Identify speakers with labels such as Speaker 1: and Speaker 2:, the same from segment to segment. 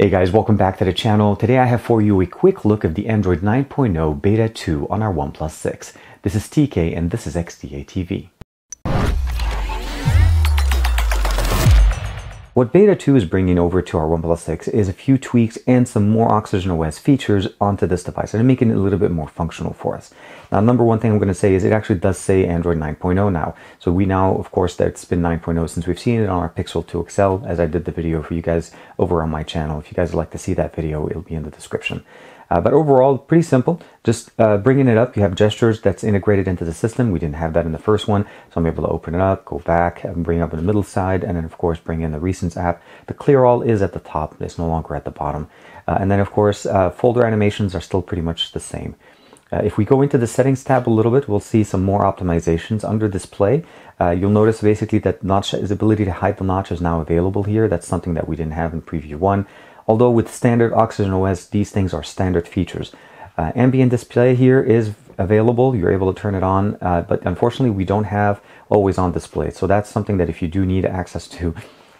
Speaker 1: Hey guys, welcome back to the channel. Today I have for you a quick look of the Android 9.0 Beta 2 on our OnePlus 6. This is TK and this is XDA TV. What Beta 2 is bringing over to our OnePlus 6 is a few tweaks and some more Oxygen OS features onto this device and making it a little bit more functional for us. Now, number one thing I'm going to say is it actually does say Android 9.0 now. So we now, of course, that it's been 9.0 since we've seen it on our Pixel 2 XL, as I did the video for you guys over on my channel. If you guys would like to see that video, it'll be in the description. Uh, but overall, pretty simple. Just uh, bringing it up, you have gestures that's integrated into the system. We didn't have that in the first one, so I'm able to open it up, go back, and bring up in the middle side, and then of course bring in the Recents app. The Clear All is at the top; it's no longer at the bottom. Uh, and then of course, uh, folder animations are still pretty much the same. Uh, if we go into the settings tab a little bit, we'll see some more optimizations under display. Uh, you'll notice basically that notch is ability to hide the notch is now available here. That's something that we didn't have in preview one. Although with standard Oxygen OS, these things are standard features. Uh, ambient display here is available. You're able to turn it on, uh, but unfortunately we don't have always on display. So that's something that if you do need access to,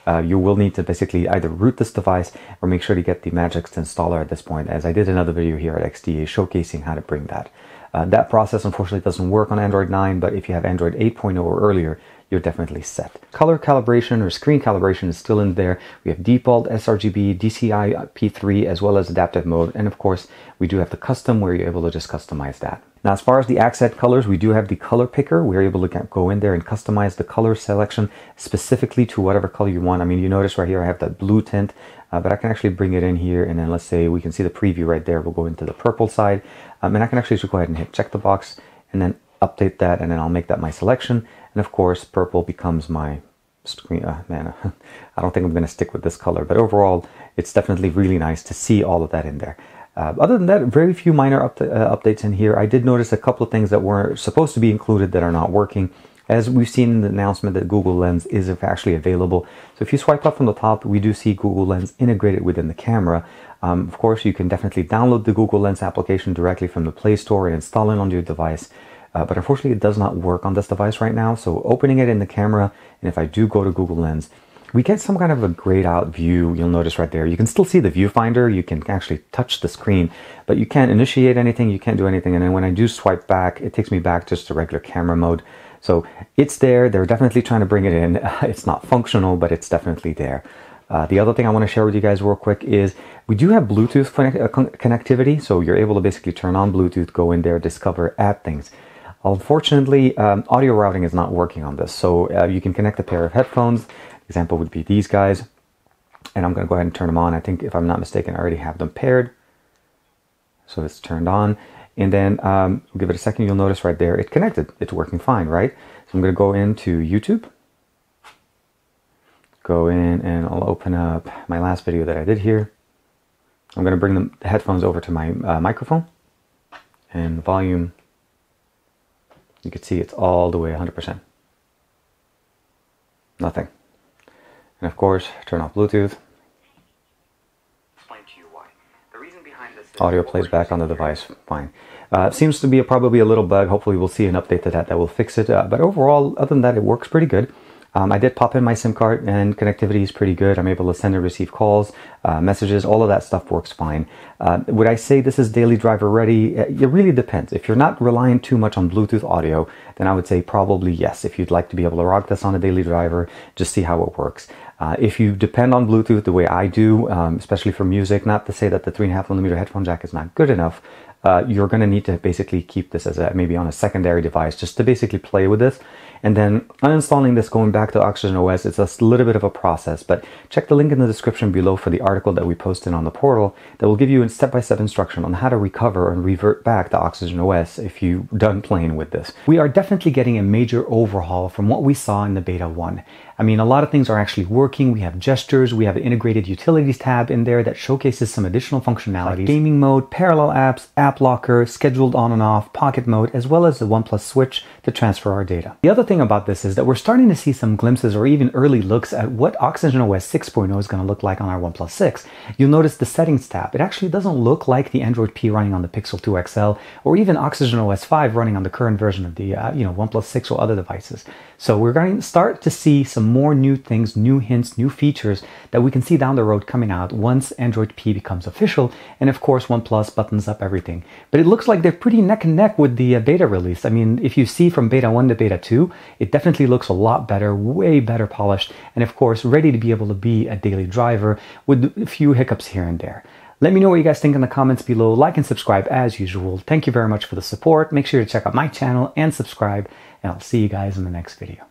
Speaker 1: uh, you will need to basically either root this device or make sure to get the Magisk installer at this point, as I did another video here at XDA showcasing how to bring that. Uh, that process unfortunately doesn't work on Android 9, but if you have Android 8.0 or earlier, you're definitely set. Color calibration or screen calibration is still in there. We have default sRGB, DCI P3, as well as adaptive mode. And of course, we do have the custom where you're able to just customize that. Now, as far as the accent colors, we do have the color picker. We're able to go in there and customize the color selection specifically to whatever color you want. I mean, you notice right here, I have that blue tint, uh, but I can actually bring it in here. And then let's say we can see the preview right there. We'll go into the purple side. Um, and I can actually just go ahead and hit check the box and then update that. And then I'll make that my selection. And of course, purple becomes my screen. Uh, man, I don't think I'm going to stick with this color, but overall, it's definitely really nice to see all of that in there. Uh, other than that, very few minor up uh, updates in here. I did notice a couple of things that were supposed to be included that are not working. As we've seen in the announcement that Google Lens is actually available. So if you swipe up from the top, we do see Google Lens integrated within the camera. Um, of course, you can definitely download the Google Lens application directly from the Play Store and install it on your device. Uh, but unfortunately it does not work on this device right now. So opening it in the camera, and if I do go to Google Lens, we get some kind of a grayed out view. You'll notice right there. You can still see the viewfinder. You can actually touch the screen, but you can't initiate anything. You can't do anything. And then when I do swipe back, it takes me back just to regular camera mode. So it's there. They're definitely trying to bring it in. It's not functional, but it's definitely there. Uh, the other thing I want to share with you guys real quick is we do have Bluetooth connect- uh, connectivity. So you're able to basically turn on Bluetooth, go in there, discover, add things. Unfortunately, um, audio routing is not working on this. So uh, you can connect a pair of headphones. Example would be these guys. And I'm going to go ahead and turn them on. I think if I'm not mistaken, I already have them paired. So it's turned on. And then um, give it a second. You'll notice right there, it connected. It's working fine, right? So I'm going to go into YouTube. Go in and I'll open up my last video that I did here. I'm going to bring the headphones over to my uh, microphone and volume you can see it's all the way 100%. Nothing. And of course, turn off Bluetooth. Audio plays back on the device fine. Uh, seems to be a, probably a little bug. Hopefully we'll see an update to that that will fix it. Uh, but overall, other than that, it works pretty good. Um, I did pop in my SIM card and connectivity is pretty good. I'm able to send and receive calls, uh, messages, all of that stuff works fine. Uh, would I say this is daily driver ready? Uh, it really depends. If you're not relying too much on Bluetooth audio, then I would say probably yes. If you'd like to be able to rock this on a daily driver, just see how it works. Uh, if you depend on Bluetooth the way I do, um, especially for music, not to say that the 3.5 millimeter headphone jack is not good enough, uh, you're going to need to basically keep this as a, maybe on a secondary device just to basically play with this. And then uninstalling this, going back to Oxygen OS, it's a little bit of a process, but check the link in the description below for the article that we posted on the portal that will give you a step-by-step -step instruction on how to recover and revert back to Oxygen OS if you're done playing with this. We are definitely getting a major overhaul from what we saw in the Beta 1. I mean, a lot of things are actually working. We have gestures, we have an integrated utilities tab in there that showcases some additional functionalities. Like gaming mode, parallel apps, app locker, scheduled on and off, pocket mode, as well as the OnePlus Switch to transfer our data. The other thing about this is that we're starting to see some glimpses or even early looks at what Oxygen OS 6.0 is going to look like on our OnePlus 6. You'll notice the settings tab. It actually doesn't look like the Android P running on the Pixel 2 XL or even Oxygen OS 5 running on the current version of the uh, you know OnePlus 6 or other devices. So we're going to start to see some more new things, new hints, new features that we can see down the road coming out once Android P becomes official. And of course, OnePlus buttons up everything. But it looks like they're pretty neck and neck with the uh, beta release. I mean, if you see from beta 1 to beta 2, it definitely looks a lot better, way better polished, and of course, ready to be able to be a daily driver with a few hiccups here and there. Let me know what you guys think in the comments below. Like and subscribe as usual. Thank you very much for the support. Make sure to check out my channel and subscribe, and I'll see you guys in the next video.